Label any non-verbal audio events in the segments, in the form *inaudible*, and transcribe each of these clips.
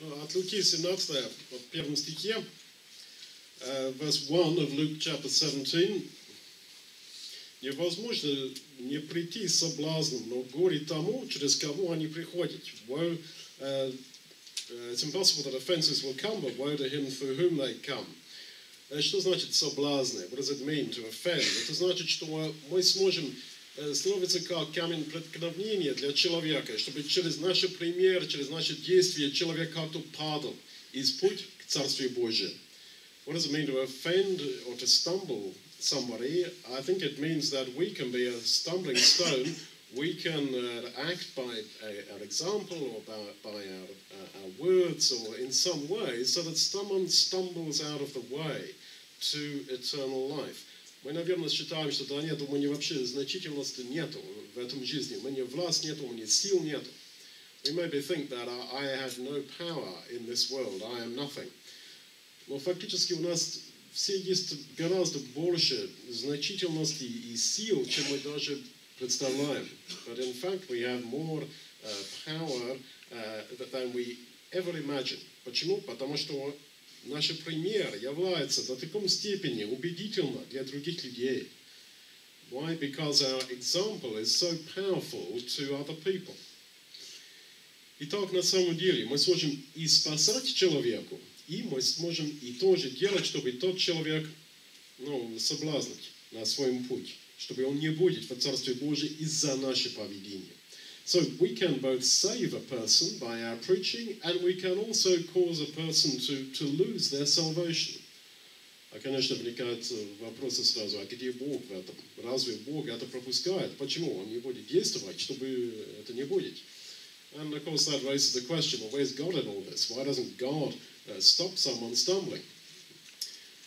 От Луки 17, в первом стихе, uh, verse 1 of Luke chapter 17, невозможно не прийти с соблазном, но горе тому, через кого они приходят. Woe, uh, it's impossible that offenses will come, but woe to him through whom they come. Что значит соблазны? What does it mean to offend? Это значит, что мы сможем становиться как камень преткновения для человека, чтобы через наш пример, через наши действия человек как-то падал из путь к Царствию Божию. What does it mean to offend or to stumble somebody? I think it means that we can be a stumbling stone. We can uh, act by a, our example or by, by our, uh, our words or in some way so that someone stumbles out of the way to eternal life. Мы, наверное, считаем, что да нет, у меня вообще значительности нету в этом жизни. У меня власть нету, у меня сил нету. We maybe think that I have no power in this world, I am nothing. Но фактически у нас все есть гораздо больше значительности и сил, чем мы даже представляем. But in fact, we have more uh, power uh, than we ever imagine. Почему? Потому что наш пример является до такой степени убедительно для других людей. Why? Because our example is so powerful to other people. Итак, на самом деле, мы сможем и спасать человеку, и мы сможем и тоже делать, чтобы тот человек ну, соблазнить на своем путь, чтобы он не будет в Царстве Божьем из-за нашего поведения. So we can both save a person by our preaching, and we can also cause a person to, to lose their salvation. А, конечно, возникает вопросы сразу, а где Бог в этом? Разве Бог это пропускает? Почему Он не будет действовать, чтобы это не будет? And of course that raises the question, well, where's God in all this? Why doesn't God uh, stop someone stumbling?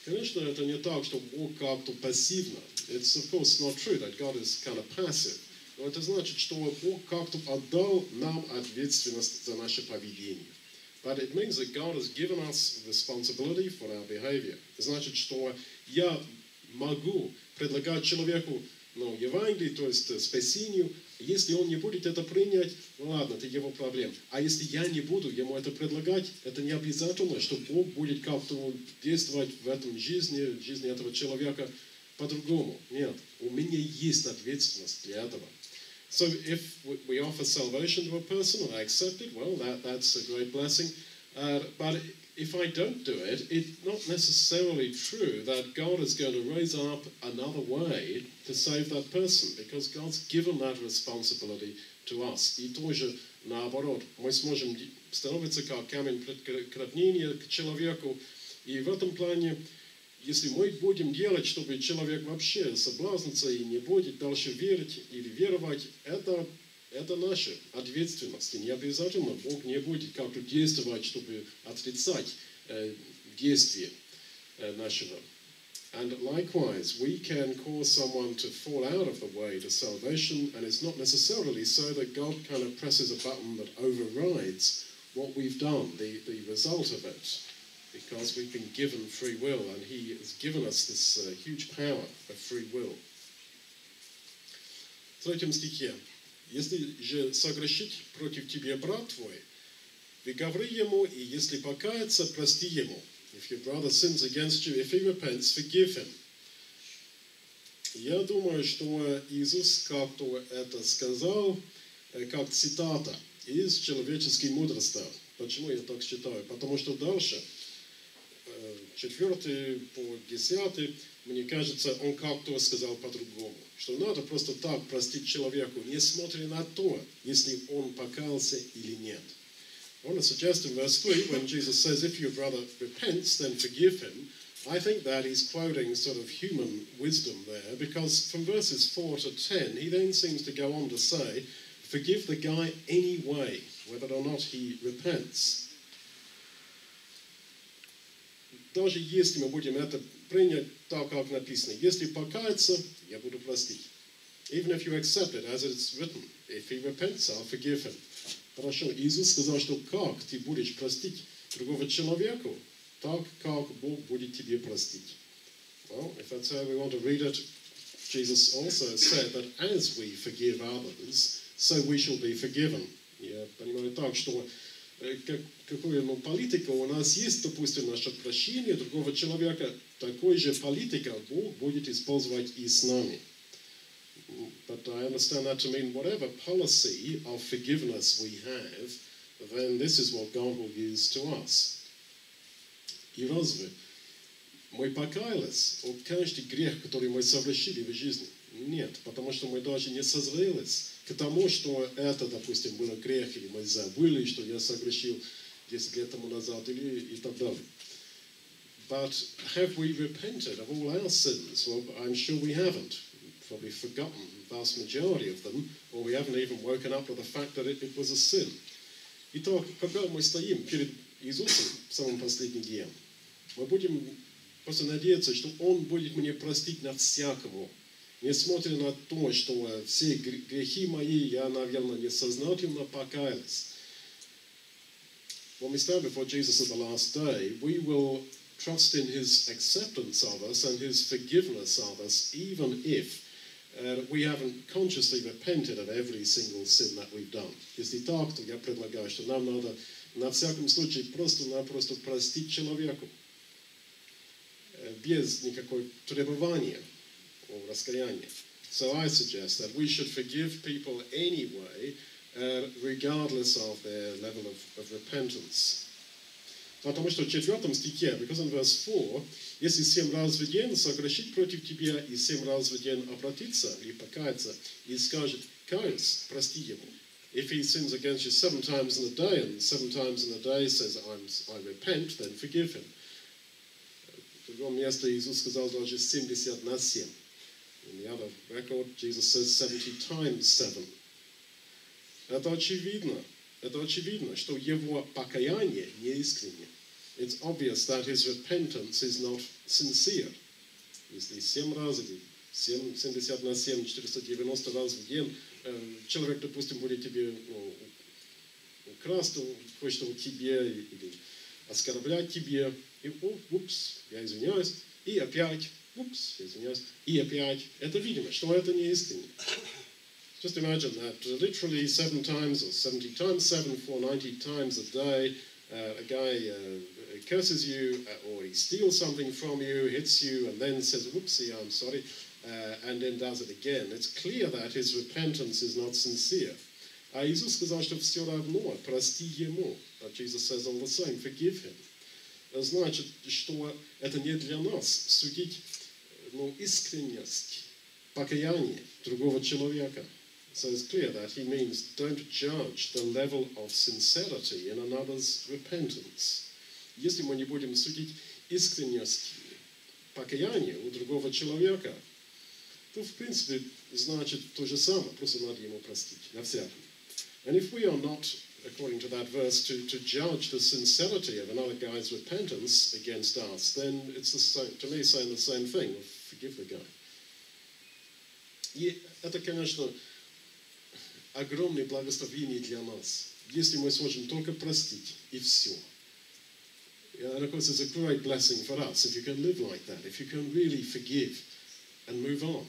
Конечно, это не так, что Бог как-то пассивно. It's of course not true that God is kind of passive. Но это значит, что Бог как-то отдал нам ответственность за наше поведение. But it means that God has given us responsibility for our behavior. Значит, что я могу предлагать человеку ну, Евангелие, то есть спасению, если он не будет это принять, ну ладно, это его проблема. А если я не буду ему это предлагать, это не обязательно, что Бог будет как-то действовать в этом жизни, в жизни этого человека по-другому. Нет, у меня есть ответственность для этого. So if we offer salvation to a person and I accept it, well, that, that's a great blessing. Uh, but if I don't do it, it's not necessarily true that God is going to raise up another way to save that person because God's given that responsibility to us. И тоже наоборот, мы сможем становиться как камень преткновения к человеку. И в этом плане если мы будем делать, чтобы человек вообще соблазнится и не будет дальше верить или веровать, это, это наша ответственность. И не обязательно Бог не будет как-то действовать, чтобы отрицать э, действие э, нашего. And likewise, we can cause someone to fall out of the way to salvation, and it's not necessarily so that God kind of presses a button that overrides what we've done, the, the result of it because we've been given free will, and He has given us this uh, huge power of free will. В третьем стихе. «Если же согрешить против тебя брат твой, выговори ему, и если покается, прости ему. If your brother sins against you, if he repents, forgive him». Я думаю, что Иисус как-то это сказал, как цитата из человеческой мудрости. Почему я так считаю? Потому что дальше – четвертый по десятый, мне кажется, он как-то сказал по-другому, что надо просто так простить человеку, не смотря на то, если он покаялся или нет. I want to suggest in verse 3, when Jesus says, if your brother repents, then forgive him, I think that he's quoting sort of human wisdom there, because from verses 4 to 10, he then seems to go on to say, forgive the guy anyway, whether or not he repents. Даже если мы будем это принять так, как написано, если покаяться, я буду простить. Even if you accept it as it's written, if he repents, I'll forgive him. Хорошо, Иисус сказал, что как ты будешь простить другого человека, так, как Бог будет тебе простить. Well, if that's how we want to read it, Jesus also said that as we forgive others, so we shall be forgiven. Я понимаю так, что как, какую ну, политика у нас есть, допустим, насчет прощения другого человека, такой же политика Бог будет использовать и с нами. But I understand that to mean whatever policy of forgiveness we have, then this is what God will use to us. И разве мы покаялись от каждый грех, который мы совершили в жизни? Нет, потому что мы даже не созрелись к тому, что это, допустим, было грех, или мы забыли, что я согрешил 10 лет тому назад, или и так далее. But have we repented of all our sins? Well, I'm sure we haven't. Probably forgotten the vast majority of them, or we haven't even woken up to the fact that it, it was a sin. Итак, когда мы стоим перед Иисусом в самом последний день, мы будем просто надеяться, что Он будет мне простить на всякому, несмотря на то, что все грехи мои я, наверное, несознательно покаялся. When we stand before Jesus at the last day, we will trust in His acceptance of us and His forgiveness of us, even if uh, we haven't consciously repented of every single sin that we've done. Если так, то я предлагаю, что нам надо на всяком случае просто-напросто простить человеку без никакой требования. So I suggest that we should forgive people anyway, uh, regardless of their level of, of repentance. Потому что в четвертом стихе, because in verse 4, если семь раз в день согрешит против тебя и семь раз в день обратится или покается и скажет, каюсь, прости ему. If he sins against you seven times in a day and seven times in a day says, I'm, I repent, then forgive him. В другом месте Иисус сказал даже 70 на 7. In the other record, Jesus says 70 times 7. Это очевидно. Это очевидно, что его покаяние неискренне. It's obvious that his repentance is not sincere. Если 7 раз или 7, 70 на 7, 490 раз в день человек, допустим, будет тебе ну, украсть кое-что у тебе или оскорблять тебе, и о, упс, я извиняюсь, и опять, упс, я извиняюсь, и опять. Это видимо, что это не искренне. Just imagine that literally seven times or 70 times seven for 90 times a day, uh, a guy uh, curses you uh, or he steals something from you, hits you, and then says, whoopsie, I'm sorry, and then does it again. It's clear that his repentance is not sincere. А Иисус сказал, что все равно, прости ему. But Jesus says all the same, forgive him. Значит, что это не для нас судить ну, искренность, покаяние другого человека. So it's clear that he means don't judge the level of sincerity in another's repentance. Если мы не будем судить искренность покаяния у другого человека, то, в принципе, значит то же самое, просто надо ему простить, на всяком. And if we are not, according to that verse, to, to judge the sincerity of another guy's repentance against us, then it's the same, to me saying the same thing, the guy. И это, конечно, огромное благословение для нас, если мы сможем только простить, и все. And of course, it's a great blessing for us if you can live like that, if you can really forgive and move on.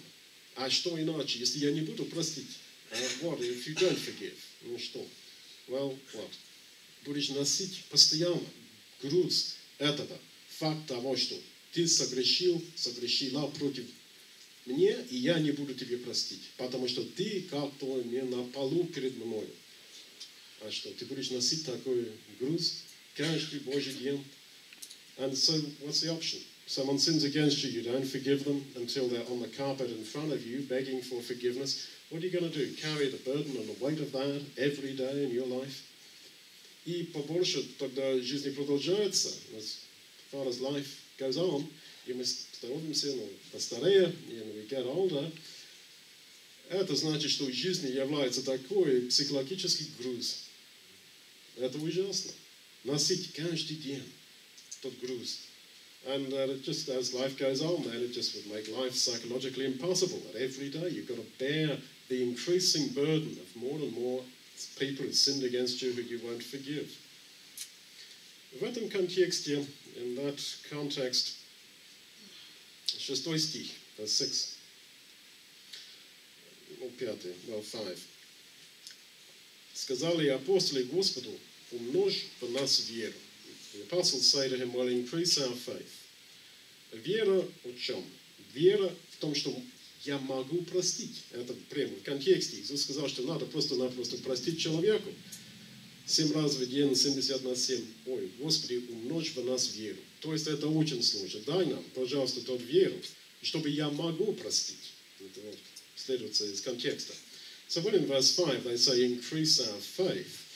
А что иначе, если я не буду простить? Uh, what if you don't forgive? Ну что? Well, what? Будешь носить постоянно груз этого, факт того, что ты согрешил, согрешила против мне, и я не буду тебе простить, потому что ты как-то не на полу перед мной. А что, ты будешь носить такой груз каждый Божий день? And so, what's the option? Someone sins against you, you don't forgive them until they're on the carpet in front of you begging for forgiveness. What are you going to do? Carry the burden and the weight of that every day in your life? И побольше тогда жизнь продолжается. As far as life goes on, и мы становимся ну, постарее, и we get older, это значит, что жизнь является такой психологический груз. Это ужасно. Носить каждый день тот груз. And uh, just as life goes on, then it just would make life psychologically impossible. That every day you've got to bear the increasing burden of more and more people who sinned against you who you won't forgive. В этом контексте, in that context, шестой стих, verse 6, ну, пятый, well, five. Сказали апостолы Господу, умножь в нас веру. The apostles say to him, well, increase our faith. Вера в чем? Вера в том, что я могу простить. Это прямо в контексте. Иисус сказал, что надо просто-напросто простить человеку. Семь раз в день, 70 на 7. Ой, Господи, умножь в нас веру. То есть это очень сложно. Дай нам, пожалуйста, тот веру, чтобы я могу простить. Это вот следуется из контекста. So when in verse 5 they say, increase our faith,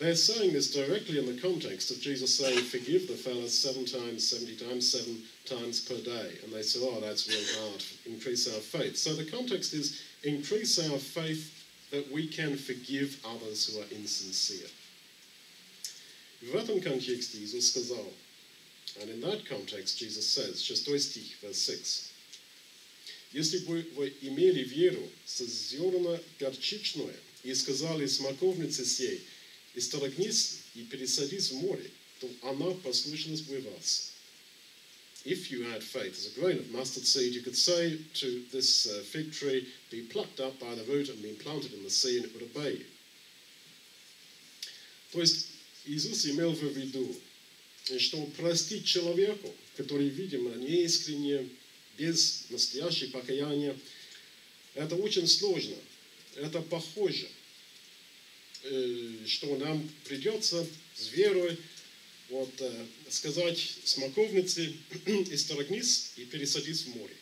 they're saying this directly in the context of Jesus saying, forgive the fellow seven times, 70 times, seven times per day. And they say, oh, that's real hard. Increase our faith. So the context is increase our faith that we can forgive others who are insincere. В этом контексте Иисус сказал, and in that context Jesus says, 6 стих, verse 6, если бы вы имели веру со зерна горчичное и сказали смоковнице сей, исторгнись и пересадись в море, то она послушалась бы вас. If you had faith as a grain of mustard seed, you could say to this uh, fig tree, be plucked up by the root and be planted in the sea, and it would obey you. То есть Иисус имел в виду, что простить человеку, который, видимо, неискренне без настоящего покаяния, это очень сложно. Это похоже, что нам придется с верой вот, сказать смоковнице *clears throat* «исторгнись и пересадись в море».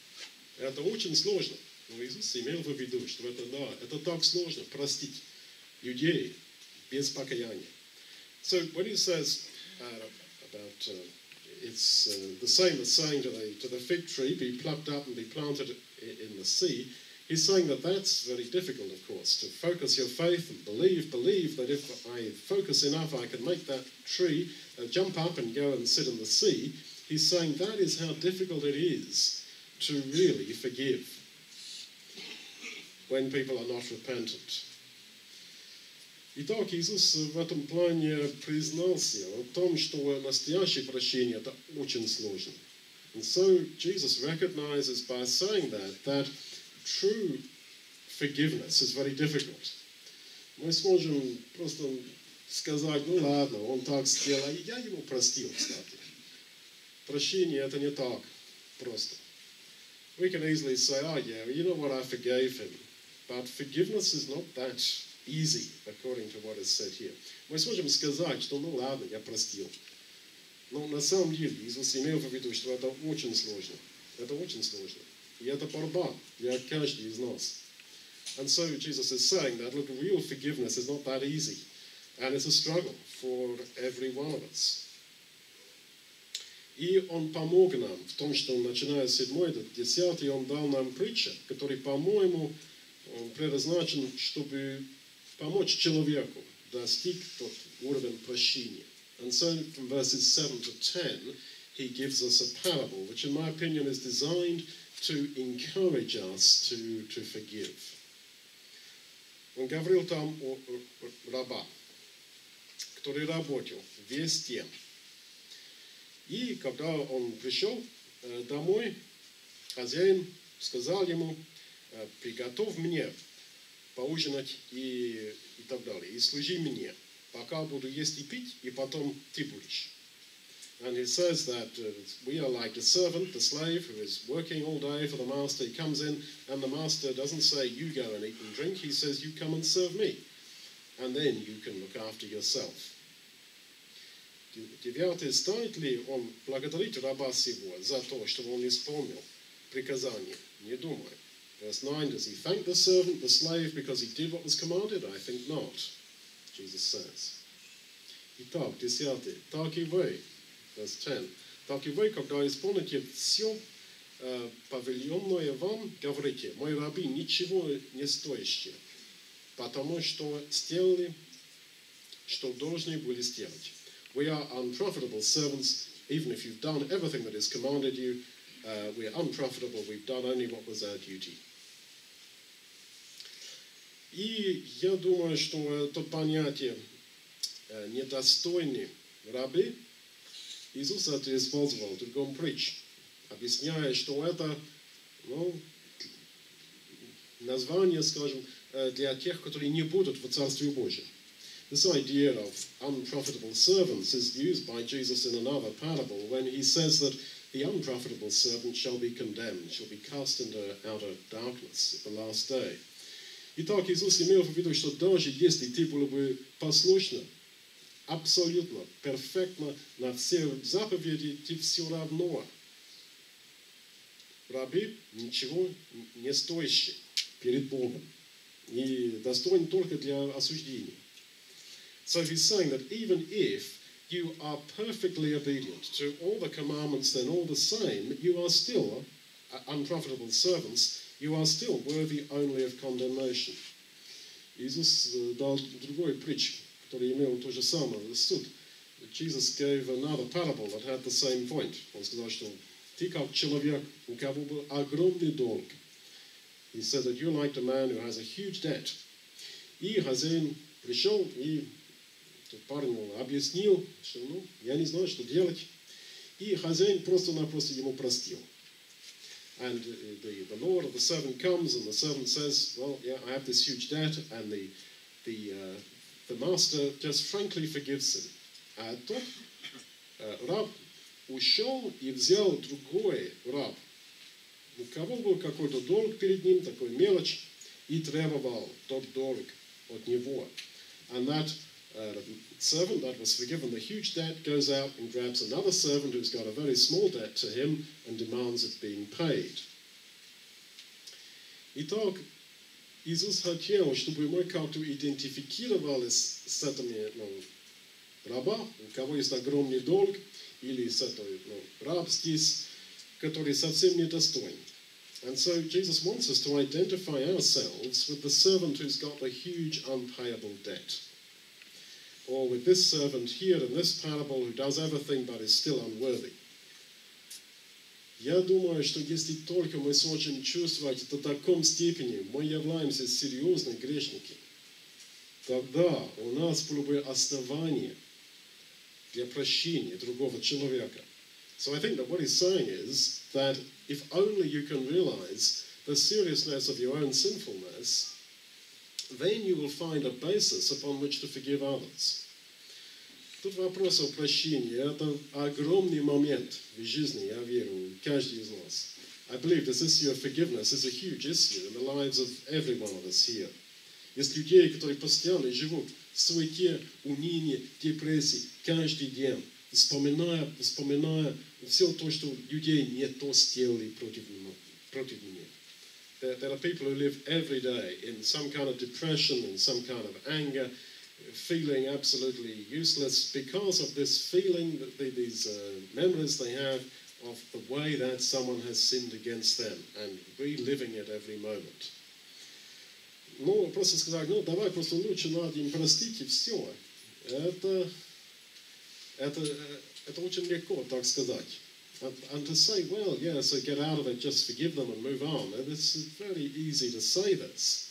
Это очень сложно. Но Иисус имел в виду, что это, да, это так сложно простить людей без покаяния. So when he says uh, about uh, it's uh, the same as saying to the, to the fig tree, be plucked up and be planted in the sea. He's saying that that's very difficult, of course, to focus your faith and believe, believe that if I focus enough, I can make that tree uh, jump up and go and sit in the sea. He's saying that is how difficult it is to really forgive when people are not repentant. Итак, Иисус в этом плане признался о том, что настоящее прощение – это очень сложно. And so Jesus recognizes by saying that, that true forgiveness is very difficult. Мы сможем просто сказать, ну ладно, он так сделал, и я ему простил, кстати. Прощение – это не так просто. We can easily say, oh yeah, you know what, I forgave him. But forgiveness is not that easy, according to what is said here. Мы сможем сказать, что ну ладно, я простил. Но на самом деле Иисус имел в виду, что это очень сложно. Это очень сложно. И это борьба для каждого из нас. And so Jesus is saying that, look, real forgiveness is not that easy. And it's a struggle for every one of us. И Он помог нам в том, что начиная с 7 до 10, Он дал нам притчу, который, по-моему, предназначен, чтобы помочь человеку достиг тот уровень прощения. And so from verses 7 to 10, he gives us a parable, which in my opinion is designed to encourage us to, to forgive. Он говорил там о, о раба, который работал весь день. И когда он пришел домой, хозяин сказал ему, приготовь мне поужинать и, и так далее. И служи мне, пока буду есть и пить, и потом ты будешь. And he says that uh, we are like the servant, the slave, who is working all day for the master. He comes in, and the master doesn't say, You go and eat and drink. He says, You come and serve me. And then you can look after yourself. Девятый, станет ли он благодарить раба сего за то, что он исполнил приказание? Не думаю. Verse 9 Does he thank the servant, the slave, because he did what was commanded? I think not, Jesus says. Итак, десятый. Так и вы, verse 10. Так и вы, когда исполните все э, повеленное вам, говорите, мой раби ничего не стоящие, потому что сделали, что должны были сделать. We are unprofitable servants, even if you've done everything that is commanded you, uh, we are unprofitable, we've done only what was our duty. И я думаю, что это понятие недостойные рабы Иисус это использовал в другом притче, объясняя, что это ну, название, скажем, для тех, которые не будут в Царстве Божьем. This idea of unprofitable servants is used by Jesus in another parable when he says that the unprofitable servant shall be condemned, shall be cast into outer darkness at the last day. Итак, Иисус имел в виду, что даже если ты был бы послушным, абсолютно, перфектно на все заповеди, ты все равно рабы ничего не стоящий перед Богом и достоин только для осуждения. So he's saying that even if you are perfectly obedient to all the commandments, then all the same, you are still unprofitable servants, you are still worthy only of condemnation. Иисус дал другой притч, который имел то же самое, суд. Jesus gave another parable that had the same point. Он сказал, что ты как человек, у кого был огромный долг. He said that you're like the man who has a huge debt. И хозяин пришел и парню объяснил, что ну, я не знаю, что делать. И хозяин просто-напросто ему простил. And the, the Lord of the servant comes, and the servant says, Well, yeah, I have this huge debt, and the, the, uh, the master just frankly forgives him. А тот uh, раб ушел и взял другой раб, у кого был какой-то долг перед ним, такой мелочь, и требовал тот долг от него. And that uh, servant that was forgiven the huge debt goes out and grabs another servant who's got a very small debt to him and demands it being paid. Итак, Иисус хотел, чтобы мы как-то идентифицировались с этими ну, раба, у кого есть огромный долг, или с этой ну, раб здесь, который совсем недостоин. And so Jesus wants us to identify ourselves with the servant who's got a huge unpayable debt. or with this servant here in this parable who does everything but is still unworthy. Я думаю, что если только мы сможем чувствовать до таком степени, мы являемся серьезными грешниками, тогда у нас было бы основание для прощения другого человека. So I think that what he's saying is that if only you can realize the seriousness of your own sinfulness, then you will find a basis upon which to forgive others. Тут вопрос о прощении. Это огромный момент в жизни, я верю, каждый из нас. I believe this issue of forgiveness is a huge issue in the lives of every one of us here. Есть людей, которые постоянно живут в суете, унынии, депрессии каждый день, вспоминая, вспоминая все то, что людей не то сделали против, против них. There, there are people who live every day in some kind of depression, in some kind of anger, feeling absolutely useless because of this feeling, that they, these uh, memories they have of the way that someone has sinned against them and reliving it every moment. Ну, просто сказать, ну, давай просто лучше надо им простить и все. Это, это, это очень легко так сказать. And, and to say, well, yeah, so get out of it, just forgive them and move on. And it's very easy to say this.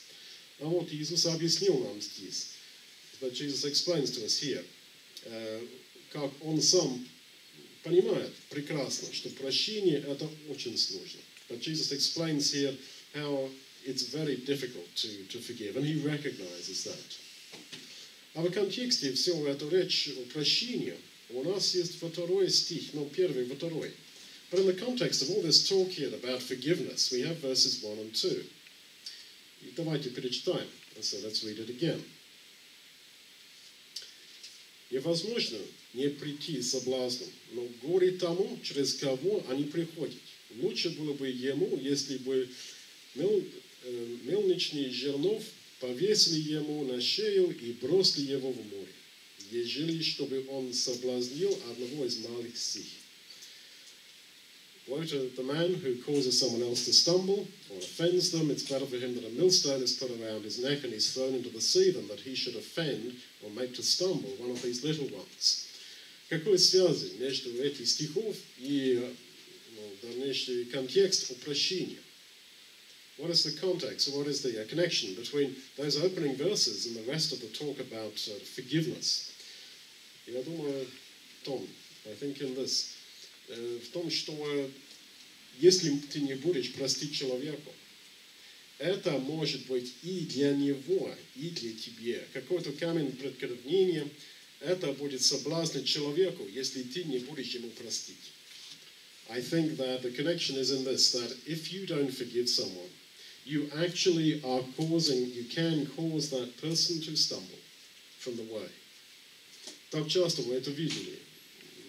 А вот Иисус объяснил нам здесь. That Jesus explains to us here. Как он сам понимает прекрасно, что прощение это очень сложно. But Jesus explains here how it's very difficult to, to forgive, and he recognizes that. А в контексте всего этого речь о прощении – у нас есть второй стих, ну, первый, второй. But in the context of all this talk here about forgiveness, we have verses 1 and 2. И давайте перечитаем. So let's read it again. Невозможно не прийти соблазном, но горе тому, через кого они приходят. Лучше было бы ему, если бы мел, э, мельничный жернов повесили ему на шею и бросили его в море ежели чтобы он соблазнил одного из малых сих. Woe to the man who causes someone else to stumble or offends them. It's better for him that a millstone is put around his neck and he's thrown into the sea than that he should offend or make to stumble one of these little ones. Какой связи между этих стихов и ну, дальнейший контекст упрощения? What is the context, or what is the uh, connection between those opening verses and the rest of the talk about uh, forgiveness? Я думаю, том, I think in this, в том, что если ты не будешь простить человеку, это может быть и для него, и для тебя. Какой-то камень преткновения, это будет соблазн человеку, если ты не будешь ему простить. I think that the connection is in this, that if you don't forgive someone, you actually are causing, you can cause that person to stumble from the way. Так часто мы это видели,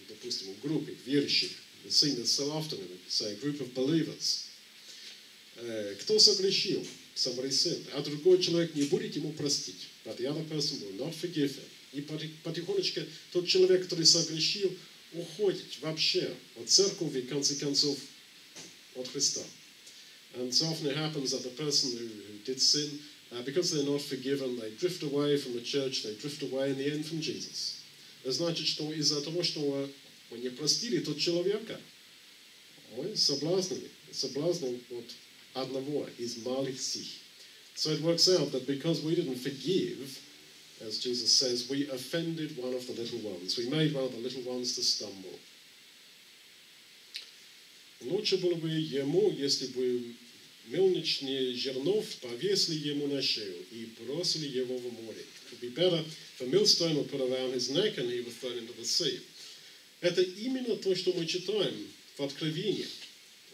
допустим, в группе верующих, we've seen this so often in, say, a group of believers. Э, Кто согрешил? Somebody sinned. А другой человек не будет ему простить. But the other person will not forgive him. И поти- потихонечку тот человек, который согрешил, уходит вообще от церкви, в конце концов, от Христа. And so often it happens that the person who, who did sin, uh, because they're not forgiven, they drift away from the church, they drift away in the end from Jesus. Значит, что из-за того, что мы не простили тот человека, мы соблазнили, соблазнил от одного из малых сих. So it works out that because we didn't forgive, as Jesus says, we offended one of the little ones. We made one of the little ones to stumble. Лучше было бы ему, если бы мельничные жернов повесили ему на шею и бросили его в море. It would be better a millstone were put around his neck and he was thrown into the sea. Это именно то, что мы читаем в Откровении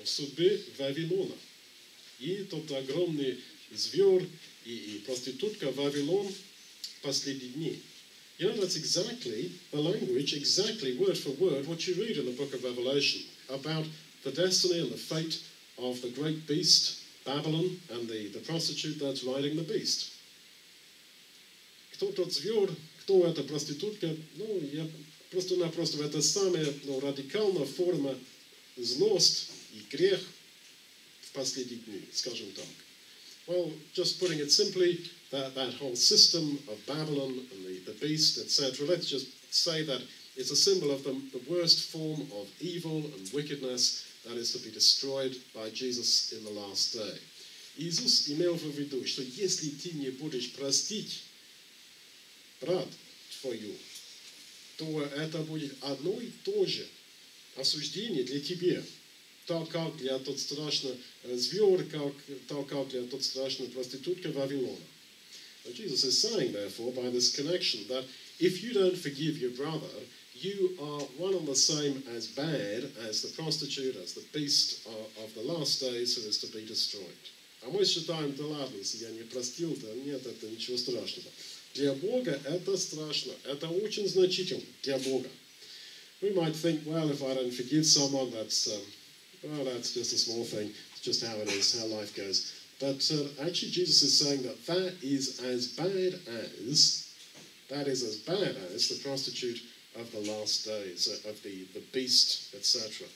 о судьбе Вавилона. И тот огромный зверь и, и проститутка Вавилон в последние дни. You know, that's exactly the language, exactly word for word, what you read in the book of Revelation about the destiny and the fate of the great beast, Babylon, and the, the prostitute that's riding the beast. Кто тот зверь, кто эта проститутка, ну, я просто-напросто это самая ну, радикальная форма злость и грех в последние дни, скажем так. Well, just putting it simply, that, that whole system of Babylon and the, the beast, etc., let's just say that it's a symbol of the, the worst form of evil and wickedness that is to be destroyed by Jesus in the last day. Иисус имел в виду, что если ты не будешь простить брат твою, то это будет одно и то же осуждение для тебя. Как для тот страшный зверь, как, так как для тот страшный проститутка Вавилона. Jesus is saying, therefore, by this connection, that if you don't forgive your brother, you are one and the same as bad as the prostitute, as the beast of, of the last days who is to be destroyed. А мы считаем, да ладно, если я не простил, да нет, это ничего страшного. Для Бога это страшно, это очень значительно для Бога. We might think, well, if I don't forgive someone, that's, um, well, that's just a small thing. It's just how it is, how life goes. But uh, actually, Jesus is saying that that is as bad as, that is as bad as the prostitute of the last days, uh, of the, the beast, etc.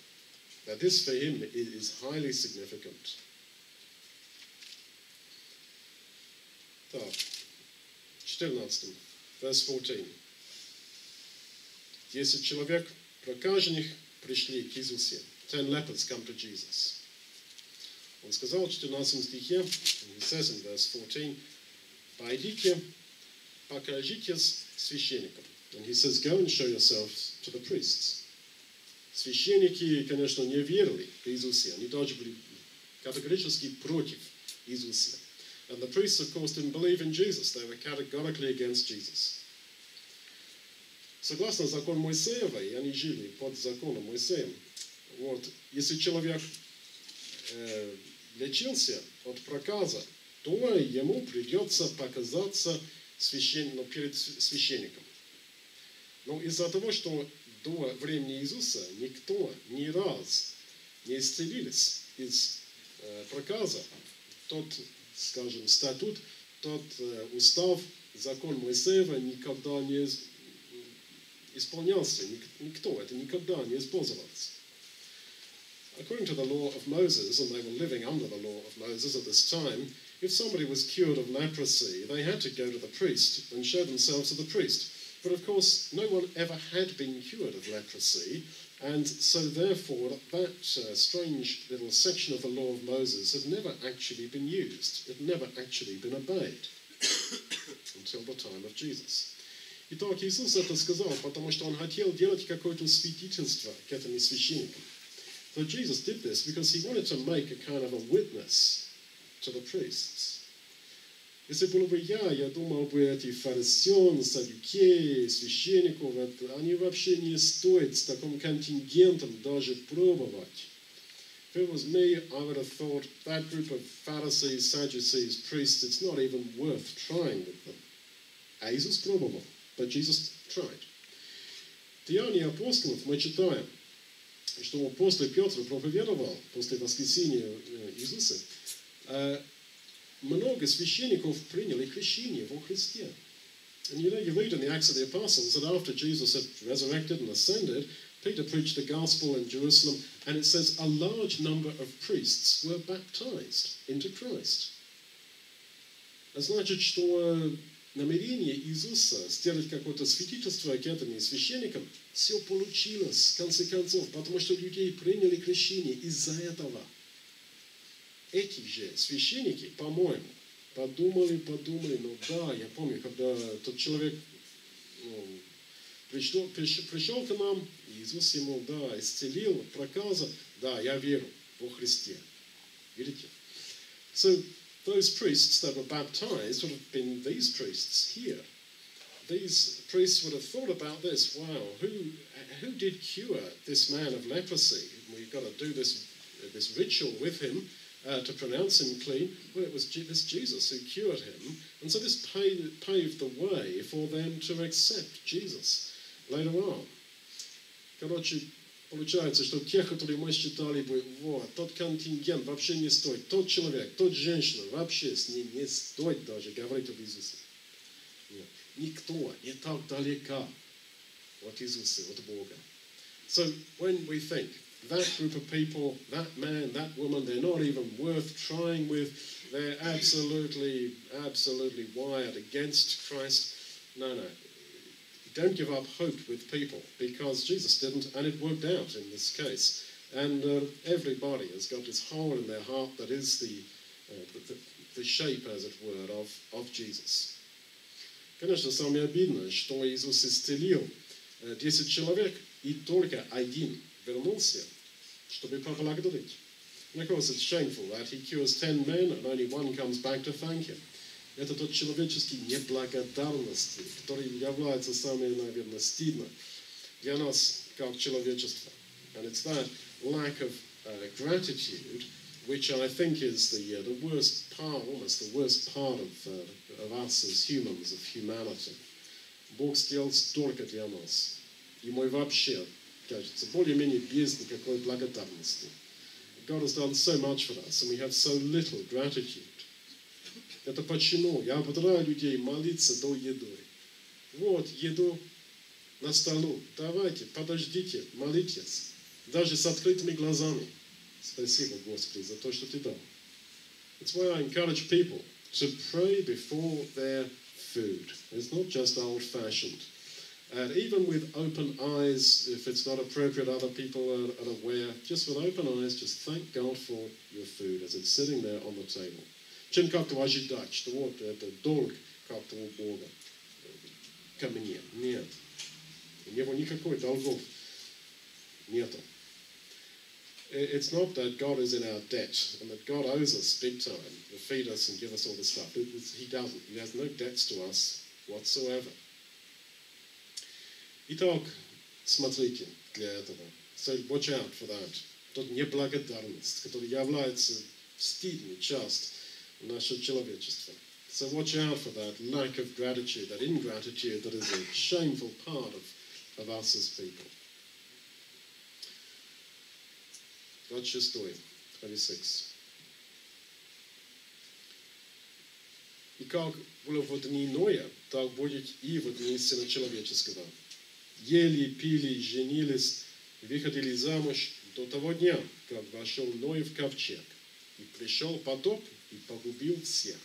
That this for him i- is highly significant. Так, 14, verse 14. Десять человек прокаженных пришли к Иисусу. Ten lepers come to Jesus. Он сказал в 14 стихе, in verse 14, «Пойдите, покажитесь священникам». And he says, go and show yourselves to the priests. Священники, конечно, не верили в Иисуса. Они даже были категорически против Иисуса. And the priests, of course, didn't believe in Jesus. They were categorically against Jesus. Согласно закону Моисеева, и они жили под законом Моисеем, вот, если человек э, лечился от проказа, то ему придется показаться священ... ну, перед св- священником. Но из-за того, что до времени Иисуса никто ни раз не исцелились из э, проказа, тот, скажем, статут, тот э, устав, закон Моисеева никогда не из- исполнялся, ник- никто это никогда не использовался. According to the law of Moses, and they were living under the law of Moses at this time, if somebody was cured of leprosy, they had to go to the priest and show themselves to the priest. But of course, no one ever had been cured of leprosy, and so therefore that uh, strange little section of the law of Moses had never actually been used. It had never actually been obeyed *coughs* until the time of Jesus. Итак, Иисус это сказал, потому что Он хотел делать какое-то свидетельство к этим священникам. So Jesus did this because he wanted to make a kind of a witness to the priests. Если было бы я, я думал бы, эти фарисеоны, садюкеи, священников, это, они вообще не стоят с таким контингентом даже пробовать. If it was me, I would have thought that group of Pharisees, Sadducees, priests, it's not even worth trying with them. А Иисус пробовал, but Jesus tried. Деяния апостолов мы читаем, что после Петр проповедовал, после воскресения Иисуса, много священников приняли крещение во Христе. And you know, you read in the Acts of the Apostles that after Jesus had resurrected and ascended, Peter preached the gospel in Jerusalem, and it says a large number of priests were baptized into Christ. Значит, что намерение Иисуса сделать какое-то свидетельство академии священникам, все получилось, в конце концов, потому что людей приняли крещение из-за этого. Эти же священники, по-моему, подумали, подумали, ну да, я помню, когда тот человек ну, пришел, пришел, пришел к нам, Иисус ему, да, исцелил, проказа, да, я верю во Христе. Видите? So, those priests that were baptized would have been these priests here. These priests would have thought about this. Wow, who who did cure this man of leprosy? We've got to do this this ritual with him Uh, to pronounce him clean. Well, it was this Jesus who cured him, and so this paved, paved the way for them to accept Jesus later on. Короче, Получается, что тех, которые мы считали бы, вот, тот контингент вообще не стоит, тот человек, тот женщина, вообще с ним не стоит даже говорить об Иисусе. Нет. Никто не так далека от Иисуса, от Бога. So when we think that group of people, that man, that woman, they're not even worth trying with, they're absolutely, absolutely wired against Christ. No, no. Don't give up hope with people because Jesus didn't, and it worked out in this case. And uh, everybody has got this hole in their heart that is the, uh, the, the, shape, as it were, of, of Jesus. Конечно, самое обидное, что Иисус исцелил 10 человек, и только один вернулся, чтобы поблагодарить. And of course, it's shameful that he cures 10 men and only one comes back to thank him. Это тот человеческий неблагодарности, который является самым, наверное, стыдно для нас, как человечества. And it's that lack of uh, gratitude which I think is the, uh, the worst part, almost the worst part of, uh, of us as humans, of humanity. Бог сделал столько для нас. И мы вообще, кажется, более-менее без никакой благодарности. God has done so much for us, and we have so little gratitude. Это почему? Я ободряю людей молиться до еды. Вот еду на столу. Давайте, подождите, молитесь. Даже с открытыми глазами. Спасибо, Господи, за то, что Ты дал. That's why I encourage people to pray before their food. It's not just old-fashioned. And even with open eyes, if it's not appropriate, other people are, are aware, just with open eyes, just thank God for your food as it's sitting there on the table. чем как-то ожидать, что вот это долг как-то у Бога ко мне. Нет. У него никакой долгов нету. It's not that God is in our debt and that God owes us big time to feed us and give us all this stuff. He doesn't. He has no debts to us whatsoever. Итак, смотрите для этого. So watch out for that. Тот неблагодарность, которая является стыдной частью наше человечество. So watch out for that lack of gratitude, that ingratitude that is a shameful part of, of us as people. 26, 26. И как было в дни Ноя, так будет и в дни Сына Человеческого. Ели, пили, женились, выходили замуж до того дня, как вошел Ной в ковчег. И пришел потоп и погубил всех.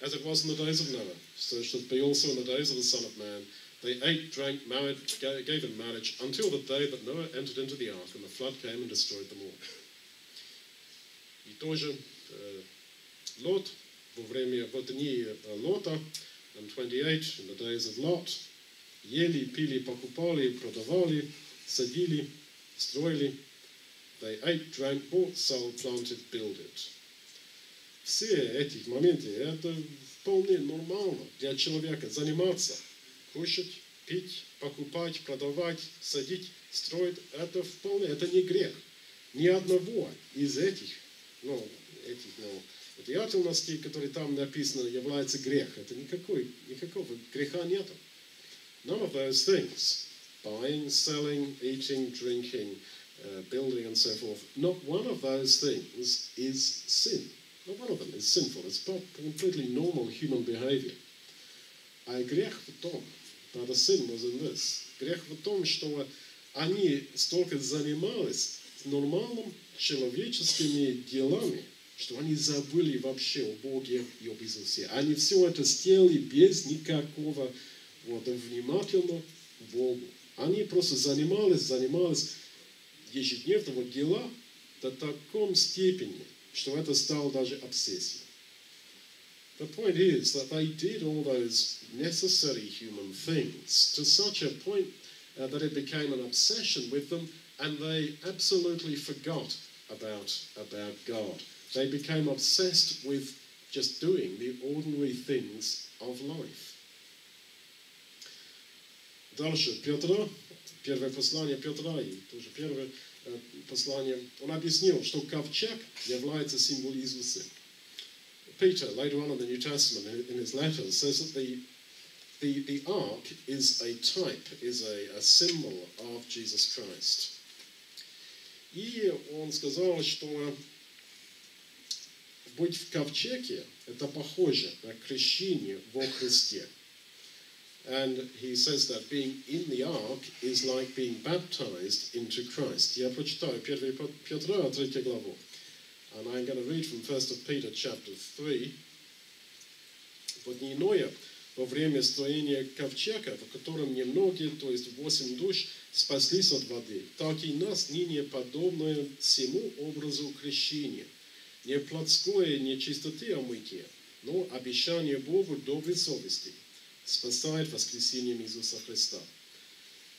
As it was in the days of Noah, so should be also in the days of the Son of Man. They ate, drank, married, gave in marriage until the day that Noah entered into the ark and the flood came and destroyed them all. И тоже uh, Lot, во время, во дни Лота, and 28, in the days of Lot, ели, пили, покупали, продавали, садили, строили. They ate, drank, bought, sold, planted, builded. все эти моменты, это вполне нормально для человека заниматься, кушать, пить, покупать, продавать, садить, строить. Это вполне, это не грех. Ни одного из этих, ну, этих, ну, деятельностей, которые там написано, является грех. Это никакой, никакого греха нету. None of those things, buying, selling, eating, drinking, uh, building and so forth, not one of those things is sin. Not one of them is sinful. It's completely normal human behavior. А грех в том, the sin was in this, грех в том, что они столько занимались нормальным человеческими делами, что они забыли вообще о Боге и об Иисусе. Они все это сделали без никакого вот, внимательно Богу. Они просто занимались, занимались ежедневного дела до таком степени, что это стало даже обсессией. The point is that they did all those necessary human things to such a point uh, that it became an obsession with them and they absolutely forgot about, about God. They became obsessed with just doing the ordinary things of life. Дальше Петра, первое послание Петра и тоже первое послание, он объяснил, что ковчег является символом Иисуса. Peter, later on in the New Testament, in his letters, says that the, the, the ark is a type, is a, a symbol of Jesus Christ. И он сказал, что быть в ковчеге – это похоже на крещение во Христе. And he says that being in the ark is like being baptized into Christ. Я прочитаю 1 Петра 3 главу. And I'm going to read from 1 Peter chapter 3. Вот не иное, во время строения ковчега, в котором немногие, то есть восемь душ, спаслись от воды, так и нас ныне подобное всему образу крещения. Не плотское нечистоты омытие, но обещание Богу доброй совести – спасает воскресением Иисуса Христа.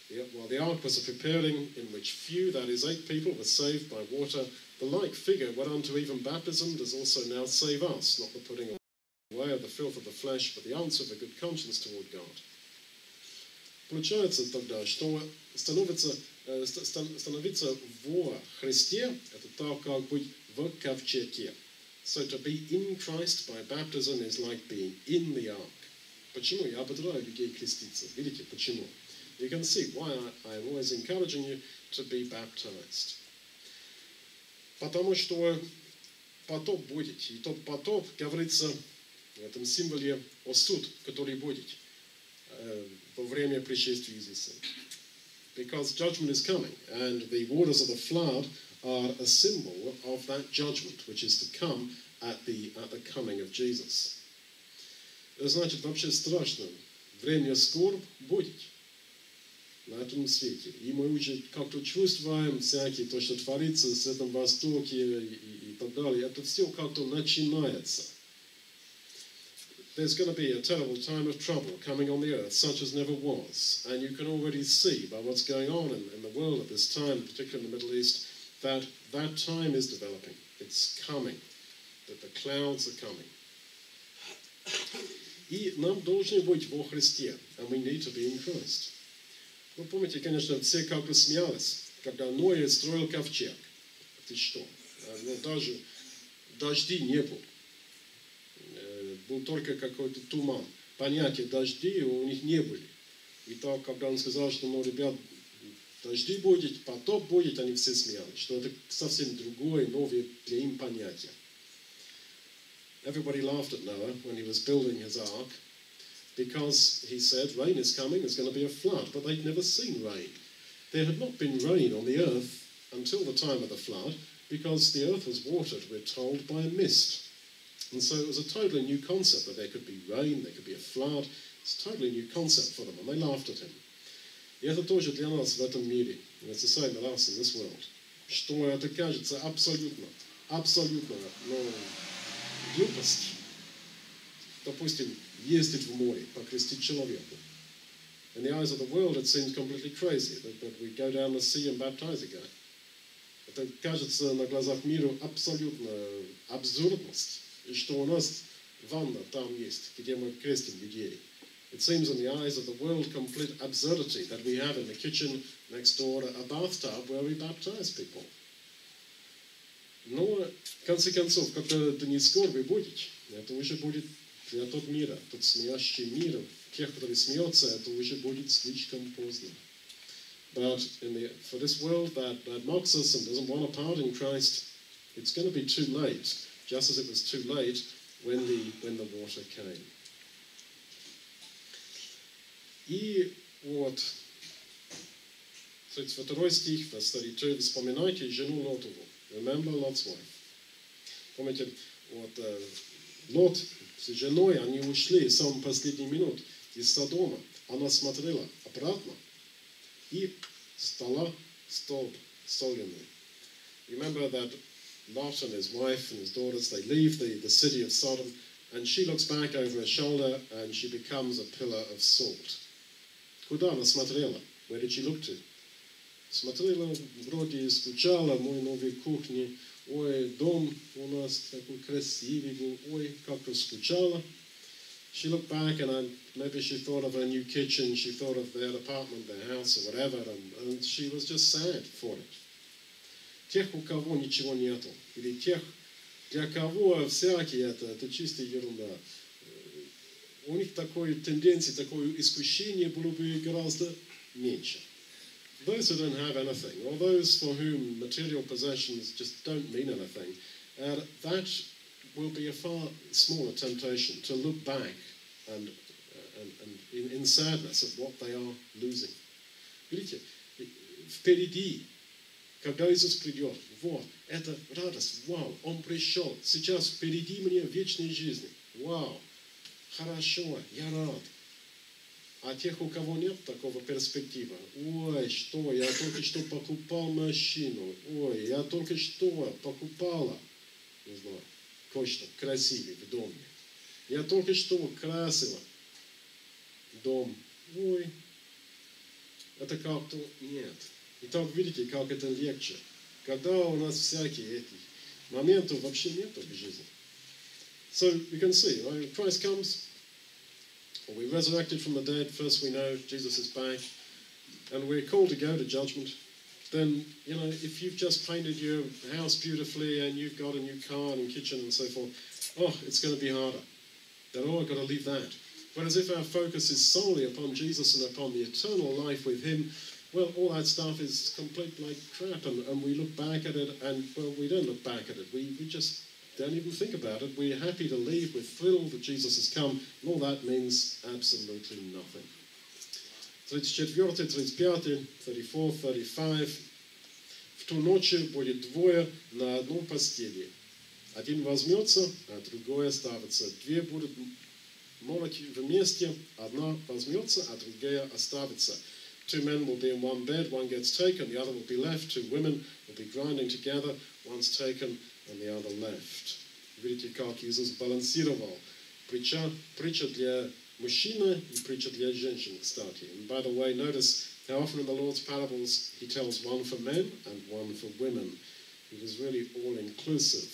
While the ark was a preparing in which few, that is, eight people, were saved by water, the like figure went on to even baptism does also now save us, not the putting away of the filth of the flesh, but the answer of a good conscience toward God. Получается тогда, что становится, становиться во Христе, это так, как быть в ковчеге. So to be in Christ by baptism is like being in the ark. Почему я ободряю людей креститься? Видите, почему? You can see why I, I'm always encouraging you to be baptized. Потому что потоп будет. И тот потоп говорится в этом символе о суд, который будет э, во время пришествия Иисуса. Because judgment is coming, and the waters of the flood are a symbol of that judgment which is to come at the, at the coming of Jesus. значит, вообще страшно. Время скорбь будет на этом свете. И мы уже как-то чувствуем всякие, то, что творится в этом Востоке и, и, и так далее. Это все как-то начинается. There's going to be a terrible time of trouble coming on the earth, such as never was. And you can already see by what's going on in, in the world at this time, particularly in the Middle East, that that time is developing. It's coming. That the clouds are coming. И нам должны быть во Христе. And we need to be in Christ. Вы помните, конечно, бы смеялись, когда Ноя строил ковчег. Ты что? Ну, даже дожди не было. Был только какой-то туман. Понятия дожди у них не были. И так, когда он сказал, что, ну, ребят, дожди будет, потоп будет, они все смеялись, что это совсем другое, новое для им понятие. Everybody laughed at Noah when he was building his ark because he said, Rain is coming, there's going to be a flood. But they'd never seen rain. There had not been rain on the earth until the time of the flood because the earth was watered, we're told, by a mist. And so it was a totally new concept that there could be rain, there could be a flood. It's a totally new concept for them, and they laughed at him. И это тоже для нас в этом мире. It's the same with us in this world. Что это кажется абсолютно, абсолютно, ну, глупость, допустим, ездить в море, покрестить человека. In the eyes of the world, it seems completely crazy that, that we go down the sea and baptize a guy. Это кажется на глазах мира абсолютно абсурдность. и что у нас ванна там есть, где мы крестим людей. It seems in the eyes of the world complete absurdity that we have in the kitchen next door a bathtub where we baptize people. Но, в конце концов, когда это не скорби будет, это уже будет для тот мира, тот смеящий мир, тех, которые смеются, это уже будет слишком поздно. But in the, for this world that, that mocks us and doesn't want a part in Christ, it's going to be too late, just as it was too late when the, when the water came. И вот 32 стих, verse 32, вспоминайте жену Лотову. Remember Lot's wife. Помните, вот э, Лот с женой, они ушли в самый последний минут из Содома. Она смотрела обратно и стала столб соленый. Remember that Lot and his wife and his daughters, they leave the, the city of Sodom, and she looks back over her shoulder and she becomes a pillar of salt. Куда она смотрела? Where did she look to? Смотрела, вроде скучала, мой новый кухни, ой, дом у нас такой красивый был, ой, как скучала. She looked back and I, maybe she thought of her new kitchen, she thought of their apartment, their house, or whatever, and, and she was just sad for it. Тех, у кого ничего нету, или тех, для кого всякие это, это чистая ерунда. У них такой тенденции, такое искушение было бы гораздо меньше. Those who don't have anything, or those for whom material possessions just don't mean anything, uh, that will be a far smaller temptation to look back and, uh, and, and in, in sadness at what they are losing. Видите, впереди, когда Иисус придет, вот, это радость, вау, Он пришел, сейчас впереди мне вечной жизни, вау, хорошо, я рад. А тех, у кого нет такого перспектива, ой, что, я только что покупал машину, ой, я только что покупала, не знаю, кое-что красивее в доме. Я только что красила дом. Ой, это как-то нет. И так видите, как это легче. Когда у нас всякие эти моменты вообще нет в жизни. So we can see, right? Christ comes, or we resurrected from the dead. First, we know Jesus is back, and we're called to go to judgment. Then, you know, if you've just painted your house beautifully and you've got a new car and kitchen and so forth, oh, it's going to be harder. Then, oh, I've got to leave that. Whereas if our focus is solely upon Jesus and upon the eternal life with Him, well, all that stuff is complete like crap, and, and we look back at it, and well, we don't look back at it. We, we just don't even think about it. We're happy to leave. We're thrilled that Jesus has come, and all that means absolutely nothing. 34, 35, 34, 35. В ту ночь будет двое на одной постели. Один возьмется, а другой оставится. Две будут молоть вместе, одна возьмется, а другая оставится. Two men will be in one bed, one gets taken, the other will be left. Two women will be grinding together, one's taken and the other left. Видите, как Иисус балансировал. Притча, притча для мужчины и притча для женщин, кстати. And by the way, notice how often in the Lord's parables he tells one for men and one for women. He was really all-inclusive.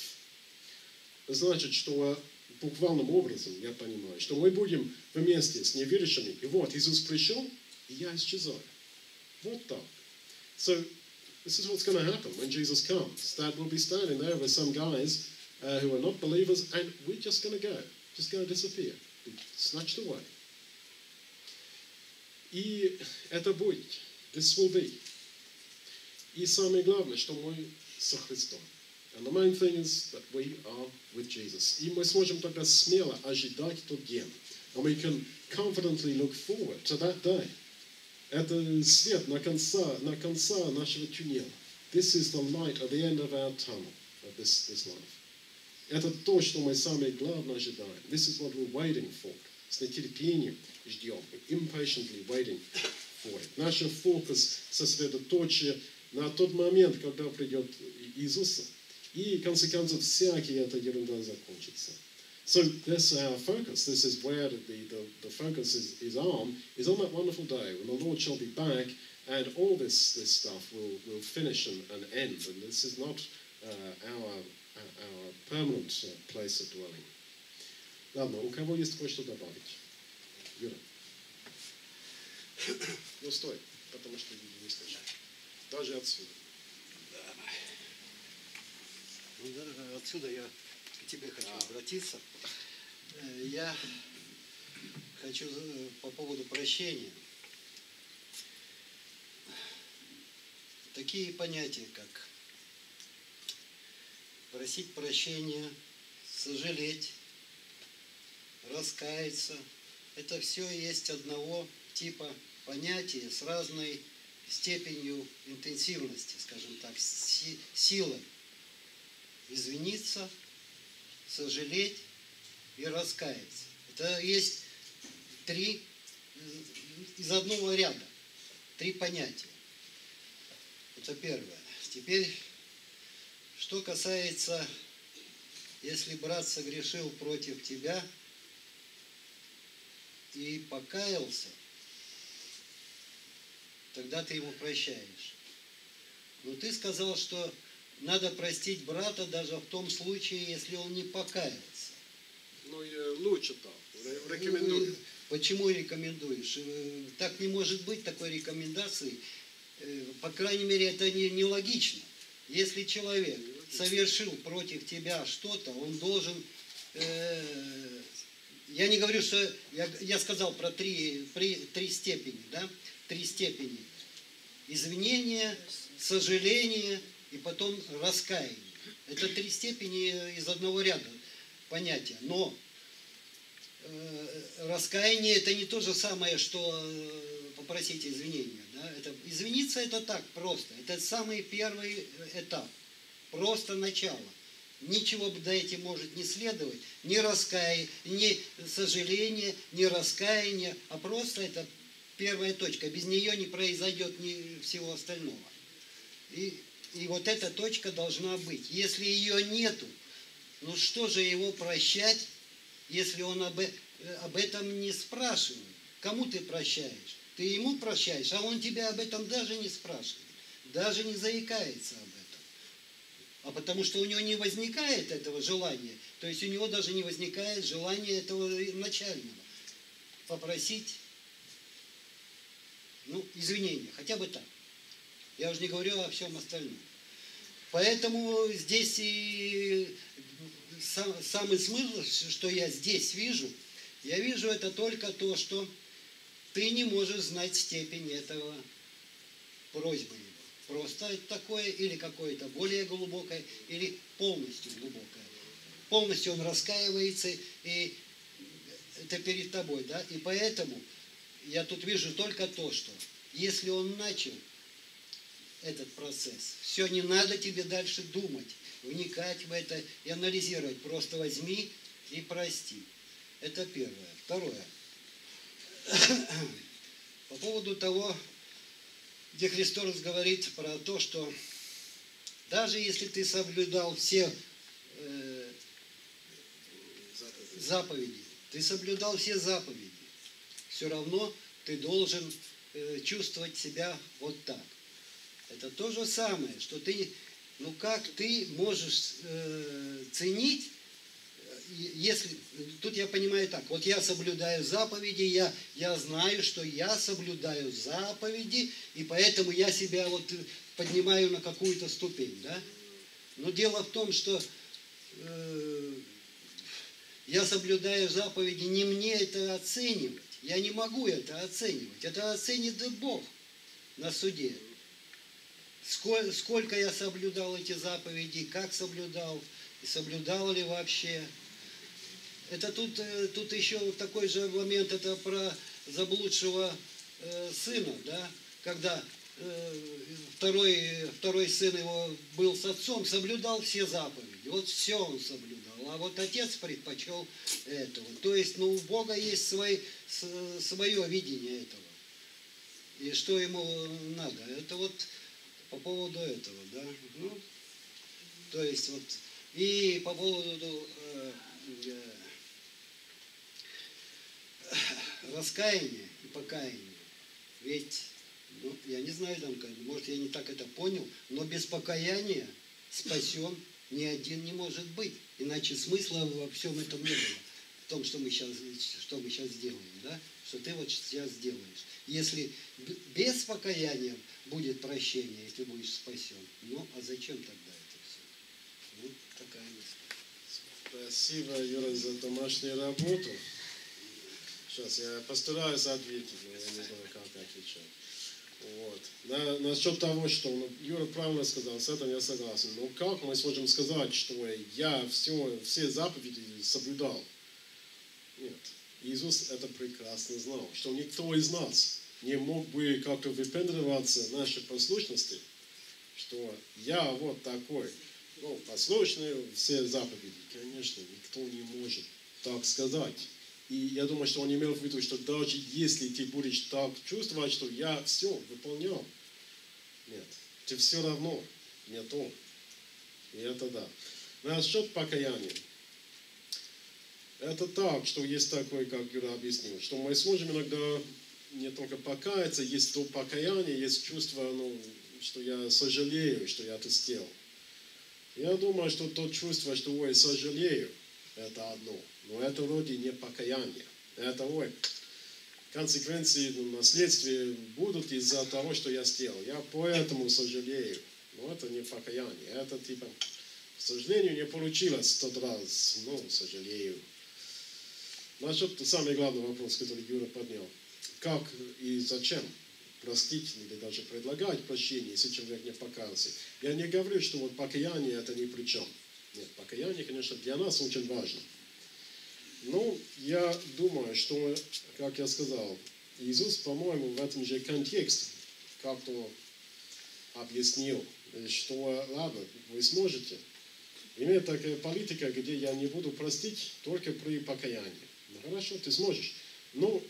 Значит, что буквальным образом, я понимаю, что мы будем вместе с неверующими, и вот Иисус пришел, и я исчезаю. Вот так. So, this is what's going to happen when Jesus comes. That we'll be standing there with some guys uh, who are not believers, and we're just going to go, just going to disappear, be snatched away. И это будет. This will be. И самое главное, что мы со Христом. And the main thing is that we are with Jesus. И мы сможем тогда смело ожидать тот день. And we can confidently look forward to that day. Это свет на конца, на конца нашего туннеля. This is the light at the end of our tunnel, of this, this life. Это то, что мы самое главное ожидаем. This is what we're waiting for. С нетерпением ждем. Impatiently waiting for it. Наш фокус сосредоточие на тот момент, когда придет Иисус. И, в конце концов, всякие эта ерунда закончится. So this is our focus. This is where the, the, the focus is, is on, is on that wonderful day when the Lord shall be back and all this, this stuff will, will finish and, and end. And this is not uh, our, our permanent uh, place of dwelling. Ладно, у кого есть кое-что добавить? Юра. Ну, стой, потому что люди не слышат. Даже отсюда. Ну, да, отсюда я к тебе хочу обратиться. Э, Я хочу э, по поводу прощения. Такие понятия, как просить прощения, сожалеть, раскаяться. Это все есть одного типа понятия с разной степенью интенсивности, скажем так, си- силы. Извиниться, сожалеть и раскаяться. Это есть три э, из одного ряда, три понятия. Это первое. Теперь, что касается, если брат согрешил против тебя и покаялся, тогда ты ему прощаешь. Но ты сказал, что надо простить брата даже в том случае, если он не покаялся. Ну, и лучше. Ре- Рекомендую. Ну, Почему рекомендуешь? Э, Так не может быть такой рекомендации. Э, По крайней мере, это не, нелогично. Если человек совершил против тебя что-то, он должен... э, я не говорю, что... Я, я сказал про три, при- три степени, да? Три степени. Извинение, сожаление и потом раскаяние. Это три степени из одного ряда понятия. Но э, раскаяние это не то же самое, что э, попросить извинения. Да? Это, извиниться это так просто. Это самый первый этап. Просто начало. Ничего до этим может не следовать. Ни раскаяние, ни сожаление, ни раскаяние, а просто это первая точка. Без нее не произойдет ни всего остального. И, и вот эта точка должна быть. Если ее нету, ну что же его прощать, если он об, э- об этом не спрашивает? Кому ты прощаешь? Ты ему прощаешь, а он тебя об этом даже не спрашивает, даже не заикается об этом. А потому что у него не возникает этого желания, то есть у него даже не возникает желания этого начального попросить ну, извинения, хотя бы так. Я уже не говорю о всем остальном. Поэтому здесь и сам- самый смысл, что я здесь вижу, я вижу это только то, что ты не можешь знать степень этого просьбы его. Просто такое или какое-то более глубокое, или полностью глубокое. Полностью он раскаивается, и это перед тобой, да? И поэтому я тут вижу только то, что если он начал этот процесс, все, не надо тебе дальше думать, вникать в это и анализировать. Просто возьми и прости. Это первое. Второе. По поводу того, где Христос говорит про то, что даже если ты соблюдал все э, заповеди, ты соблюдал все заповеди, все равно ты должен э, чувствовать себя вот так. Это то же самое, что ты, ну как ты можешь э, ценить, э, если, тут я понимаю так, вот я соблюдаю заповеди, я, я знаю, что я соблюдаю заповеди, и поэтому я себя вот поднимаю на какую-то ступень, да? Но дело в том, что э, я соблюдаю заповеди, не мне это оценивать. Я не могу это оценивать. Это оценит Бог на суде. Сколько, сколько я соблюдал эти заповеди, как соблюдал, соблюдал ли вообще. Это тут, э, тут еще такой же момент, это про заблудшего э, сына, да, когда э, второй, второй сын его был с отцом, соблюдал все заповеди. Вот все он соблюдал. А вот отец предпочел этого. То есть, ну, у Бога есть свой, свое видение этого. И что ему надо? Это вот по поводу этого, да. Ну, то есть вот и по поводу э, э, раскаяния и покаяния. Ведь, ну, я не знаю, там, может, я не так это понял, но без покаяния спасен Ни один не может быть. Иначе смысла во всем этом не было. В том, что мы сейчас, что мы сейчас делаем, да? Что ты вот сейчас делаешь. Если без покаяния будет прощение, если будешь спасен, ну а зачем тогда это все? Вот такая мысль. Спасибо, Юра, за домашнюю работу. Сейчас я постараюсь ответить, но я не знаю, как отвечать. Вот. На, насчет того, что ну, Юра правильно сказал, с этим я согласен. Но как мы сможем сказать, что я все, все заповеди соблюдал? Нет. Иисус это прекрасно знал, что никто из нас не мог бы как-то выпендриваться нашей послушности, что я вот такой, ну, послушный, все заповеди. Конечно, никто не может так сказать. И я думаю, что он имел в виду, что даже если ты будешь так чувствовать, что я все выполнял, нет, ты все равно не то. И это да. Насчет покаяния. Это так, что есть такой, как Юра объяснил, что мы сможем иногда не только покаяться, есть то покаяние, есть чувство, ну, что я сожалею, что я это сделал. Я думаю, что то чувство, что ой, сожалею, это одно. Но это вроде не покаяние. Это, ой, консеквенции, ну, наследствия будут из-за того, что я сделал. Я поэтому сожалею. Но это не покаяние. Это типа, к сожалению, не получилось в тот раз. Ну, сожалею. Насчет самый главный вопрос, который Юра поднял. Как и зачем простить или даже предлагать прощение, если человек не покаялся. Я не говорю, что вот покаяние это ни при чем. Нет, покаяние, конечно, для нас очень важно. Ну, я думаю, что, как я сказал, Иисус, по-моему, в этом же контексте как-то объяснил, что, ладно, вы сможете. Имеет такая политика, где я не буду простить только при покаянии. Ну, хорошо, ты сможешь. Но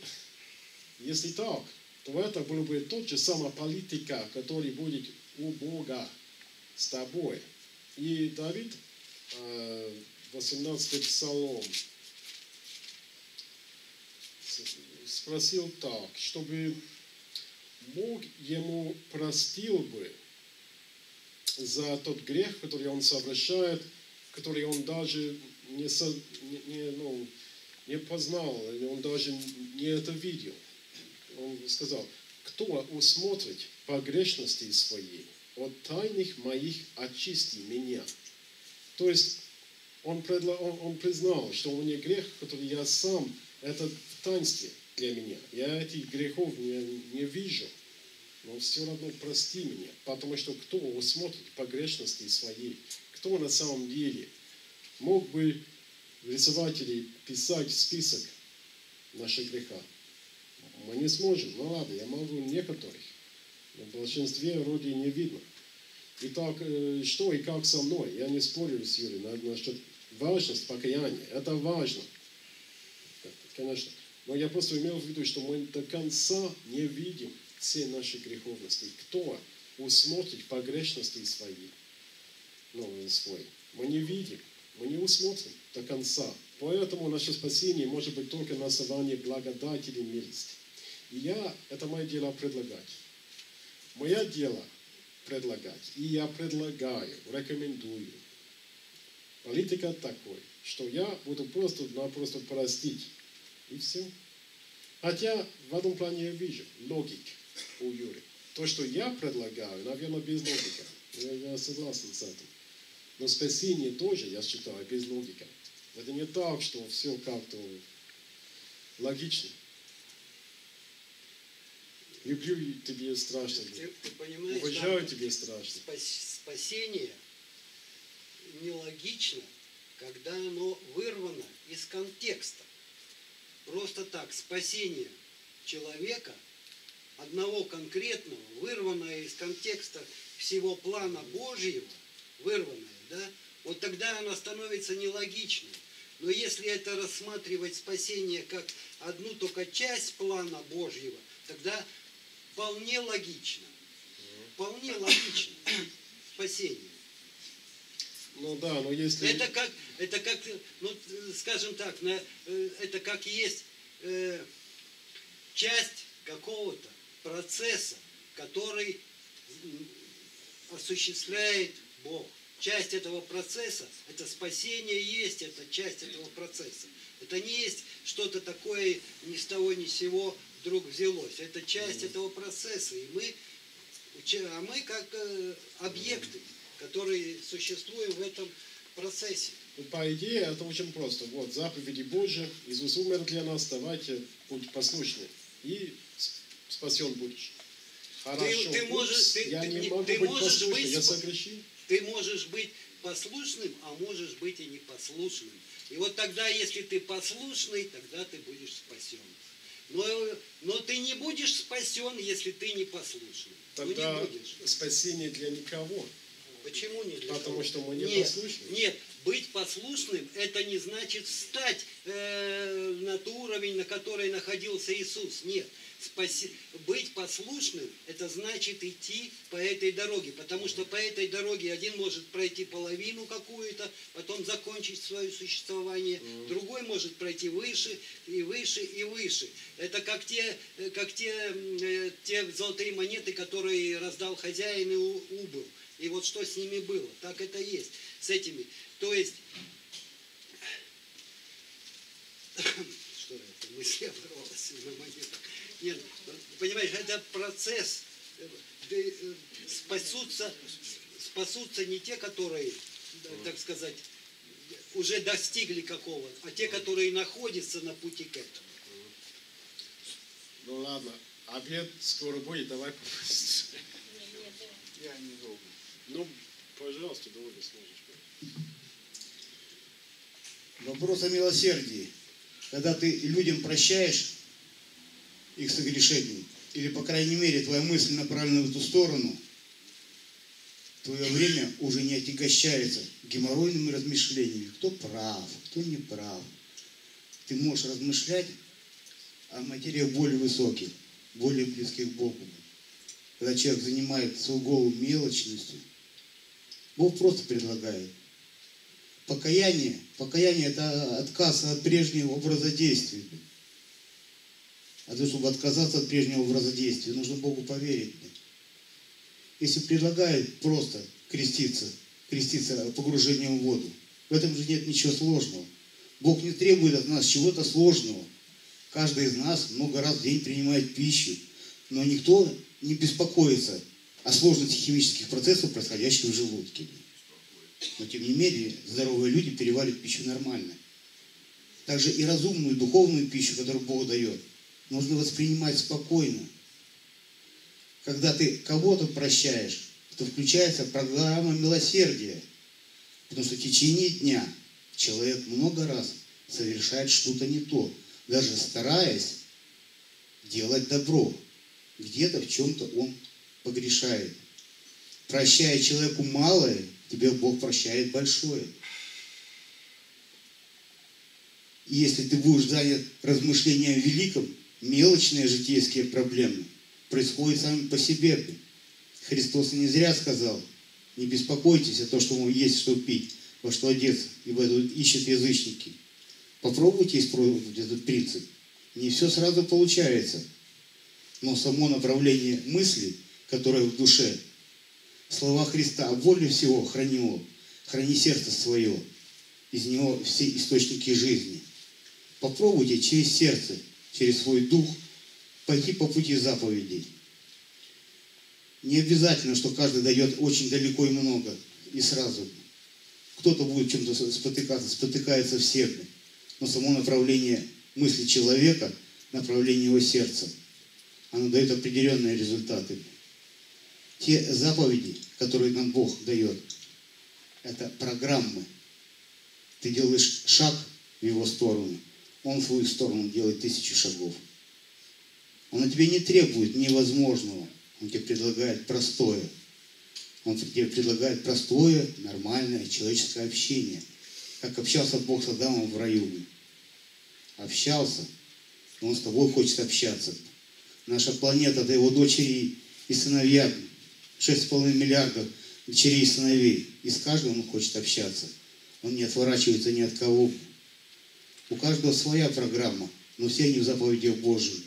если так, то это было бы тот же самая политика, которая будет у Бога с тобой. И Давид, 18 э, псалом, спросил так, чтобы Бог ему простил бы за тот грех, который он совершает, который он даже не, не, ну, не познал, он даже не это видел. Он сказал, кто усмотрит погрешности своей, от тайных моих очисти меня. То есть он, предла, он, он признал, что у меня грех, который я сам, это в таинстве для меня. Я этих грехов не, не вижу, но все равно прости меня, потому что кто усмотрит погрешности своей, кто на самом деле мог бы рисовать или писать список наших греха. Мы не сможем. Ну ладно, я могу некоторых, но в большинстве вроде не видно. Итак, э, что и как со мной? Я не спорю с Юрием насчет важность покаяния. Это важно. Конечно. Но я просто имел в виду, что мы до конца не видим все наши греховности. Кто усмотрит погрешности свои? Ну, свой. Мы не видим. Мы не усмотрим до конца. Поэтому наше спасение может быть только на основании благодати или милости. И я, это мое дело предлагать. Мое дело предлагать. И я предлагаю, рекомендую. Политика такой, что я буду просто-напросто простить. И все. Хотя в одном плане я вижу логик у Юрия. То, что я предлагаю, наверное, без логики. Я, я согласен с этим. Но спасение тоже, я считаю, без логики. Это не так, что все как-то логично. Люблю тебе страшно. Ты, ты понимаешь, Уважаю тебе страшно. Спасение нелогично, когда оно вырвано из контекста. Просто так, спасение человека, одного конкретного, вырванное из контекста всего плана Божьего, вырванное, да, вот тогда оно становится нелогичным. Но если это рассматривать спасение как одну только часть плана Божьего, тогда вполне логично. Вполне логично *coughs* спасение. Ну да, но если... Это как, это как ну, скажем так, на, э, это как есть э, часть какого-то процесса, который осуществляет Бог. Часть этого процесса. Это спасение есть, это часть этого процесса. Это не есть что-то такое ни с того ни с сего вдруг взялось. Это часть этого процесса. И мы, а мы как э, объекты, которые существуем в этом процессе. Ну, по идее, это очень просто. Вот, заповеди Божьи, Иисус умер для нас, давайте будь послушны. И спасен будешь. Хорошо. Ты, ты можешь, ты, я ты, не могу ты быть можешь послушным, быть, я согрешил. Ты можешь быть послушным, а можешь быть и непослушным. И вот тогда, если ты послушный, тогда ты будешь спасен. Но, но ты не будешь спасен, если ты не послушный. Тогда ну, не будешь. спасение для никого. Почему не для Потому кого? что мы не нет, послушны. Нет, быть послушным, это не значит встать э, на тот уровень, на который находился Иисус. Нет. Спаси... Быть послушным, это значит идти по этой дороге, потому что по этой дороге один может пройти половину какую-то, потом закончить свое существование, mm. другой может пройти выше и выше и выше. Это как те, как те, э, те золотые монеты, которые раздал хозяин и убыл. И вот что с ними было, так это есть с этими. То есть, *coughs* что это, мысль оборвалась на монетах. Нет, понимаешь, это процесс. Э, спасутся, спасутся не те, которые, так сказать, уже достигли какого, а те, которые находятся на пути к этому. Ну ладно, обед скоро будет, давай Я не долго. Ну, пожалуйста, довольно сможешь. Вопрос о милосердии. Когда ты людям прощаешь, их согрешений, или, по крайней мере, твоя мысль направлена в эту сторону, твое время уже не отягощается геморройными размышлениями. Кто прав, кто не прав. Ты можешь размышлять о материях более высоких, более близких к Богу. Когда человек занимает свою голову мелочностью, Бог просто предлагает. Покаяние, покаяние это отказ от прежнего образа действий. А для того, чтобы отказаться от прежнего образа действия, нужно Богу поверить. Если предлагает просто креститься, креститься погружением в воду, в этом же нет ничего сложного. Бог не требует от нас чего-то сложного. Каждый из нас много раз в день принимает пищу, но никто не беспокоится о сложности химических процессов, происходящих в желудке. Но тем не менее, здоровые люди переваривают пищу нормально. Также и разумную, духовную пищу, которую Бог дает – нужно воспринимать спокойно. Когда ты кого-то прощаешь, то включается программа милосердия. Потому что в течение дня человек много раз совершает что-то не то, даже стараясь делать добро. Где-то в чем-то он погрешает. Прощая человеку малое, тебе Бог прощает большое. И если ты будешь занят размышлением великом, мелочные житейские проблемы происходят сами по себе. Христос не зря сказал, не беспокойтесь о том, что вам есть что пить, во что одеться, ибо это ищут язычники. Попробуйте испробовать этот принцип. Не все сразу получается, но само направление мысли, которое в душе, слова Христа, а более всего храни его, храни сердце свое, из него все источники жизни. Попробуйте через сердце через свой дух пойти по пути заповедей. Не обязательно, что каждый дает очень далеко и много, и сразу. Кто-то будет чем-то спотыкаться, спотыкается всех. Но само направление мысли человека, направление его сердца, оно дает определенные результаты. Те заповеди, которые нам Бог дает, это программы. Ты делаешь шаг в его сторону, он в свою сторону делает тысячи шагов. Он от тебя не требует невозможного. Он тебе предлагает простое. Он тебе предлагает простое, нормальное человеческое общение. Как общался Бог с Адамом в раю. Общался. И он с тобой хочет общаться. Наша планета, это его дочери и сыновья. 6,5 миллиардов дочерей и сыновей. И с каждым он хочет общаться. Он не отворачивается ни от кого. У каждого своя программа, но все они в заповедях Божьих.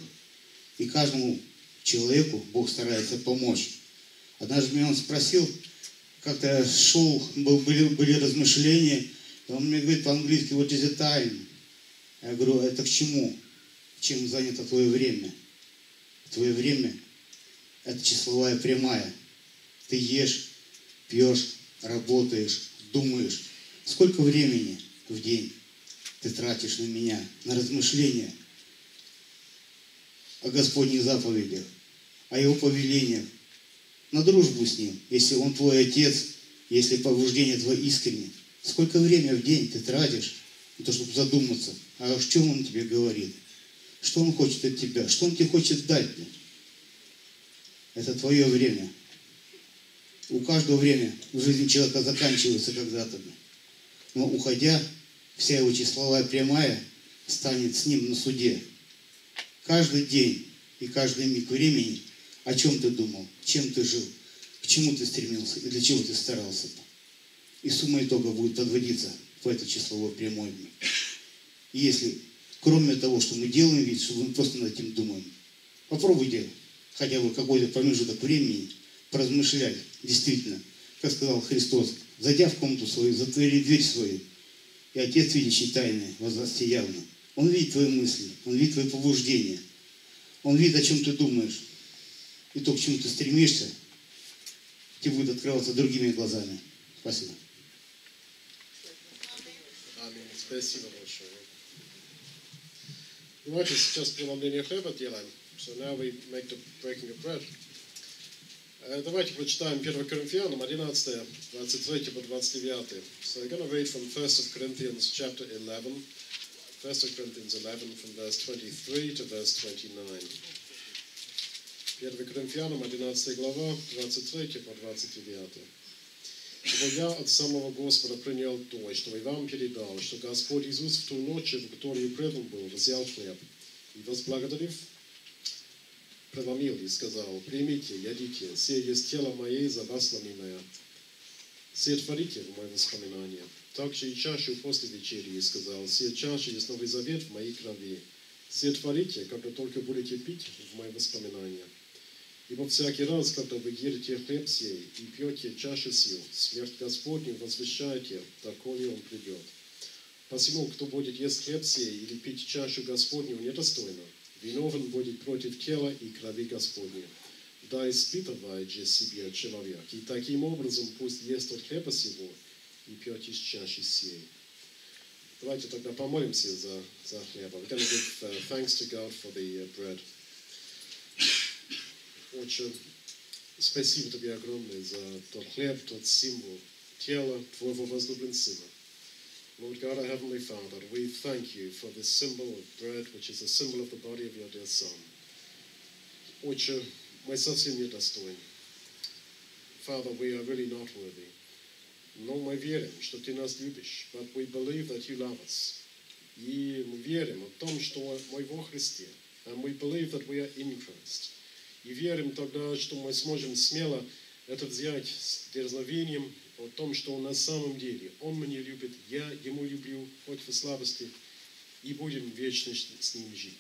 И каждому человеку Бог старается помочь. Однажды меня он спросил, как-то шел, был, были, были размышления, и он мне говорит по-английски, what is the time? Я говорю, это к чему? Чем занято твое время? Твое время – это числовая прямая. Ты ешь, пьешь, работаешь, думаешь. Сколько времени в день ты тратишь на меня, на размышления о Господних заповедях, о Его повелениях, на дружбу с Ним, если Он твой Отец, если побуждение твое искренне. Сколько времени в день ты тратишь на то, чтобы задуматься, а о чем Он тебе говорит, что Он хочет от тебя, что Он тебе хочет дать. Это твое время. У каждого время в жизни человека заканчивается когда-то. Но уходя, вся его числовая прямая станет с ним на суде. Каждый день и каждый миг времени, о чем ты думал, чем ты жил, к чему ты стремился и для чего ты старался. И сумма итога будет подводиться в это числовое прямое. И если, кроме того, что мы делаем вид, что мы просто над этим думаем, попробуйте хотя бы какой-то промежуток времени поразмышлять, действительно, как сказал Христос, зайдя в комнату свою, затвори дверь свою, и Отец, видящий тайное, воздастся явно. Он видит твои мысли, он видит твои побуждения, он видит, о чем ты думаешь, и то, к чему ты стремишься, тебе будет открываться другими глазами. Спасибо. Аминь. Спасибо большое. Давайте сейчас преломление хлеба делаем. So now we make the breaking of bread. Э, Давайте прочитаем 1 Коринфянам 11, 23 по 29. So I'm going to read from 1 Corinthians chapter 11, 1 Corinthians 11 from verse 23 to verse 29. 1 Коринфянам 11 глава, 23 по 29. Ибо я от самого Господа принял то, что и вам передал, что Господь Иисус в ту ночь, в которую предан был, взял хлеб и, возблагодарив, преломил и сказал, примите, ядите, сие есть тело мое за вас ломимое. Сие творите в мое воспоминание. Также и чашу после вечери и сказал, сие чаша есть новый завет в моей крови. Сие творите, когда только будете пить в мое воспоминание. Ибо всякий раз, когда вы едите хлеб сей и пьете чашу сию, смерть Господню возвещаете, такое он придет. Посему, кто будет есть хлеб сей или пить чашу Господню недостойно, виновен будет против тела и крови Господня. Да испытывает же себе человек, и таким образом пусть ест от хлеба сего и пьет из чаши сей. Давайте тогда помолимся за, за хлеб. We're going to give uh, thanks to God for the uh, bread. Отче, спасибо Тебе огромное за тот хлеб, тот символ тела Твоего возлюбленного Сына. Lord God, our Heavenly Father, we thank you for this symbol of bread, which is a symbol of the body of your dear Son. Отче, мы совсем недостойны. Father, we are really not worthy. Но мы верим, что Ты нас любишь. But we believe that you love us. И мы верим в том, что мы во Христе. And we believe that we are in Christ. И верим тогда, что мы сможем смело это взять с дерзновением о том, что он на самом деле, он меня любит, я ему люблю, хоть в слабости, и будем вечно с ним жить.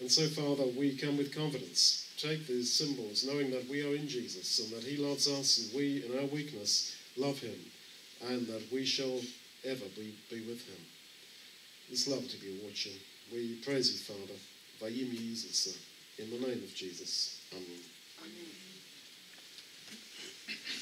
And so, Father, we come with confidence, take these symbols, knowing that we are in Jesus, and that he loves us, and we, in our weakness, love him, and that we shall ever be, be with him. It's lovely to be watching. We praise you, Father, во имя Иисуса, in the name of Jesus. Amen. Держишь,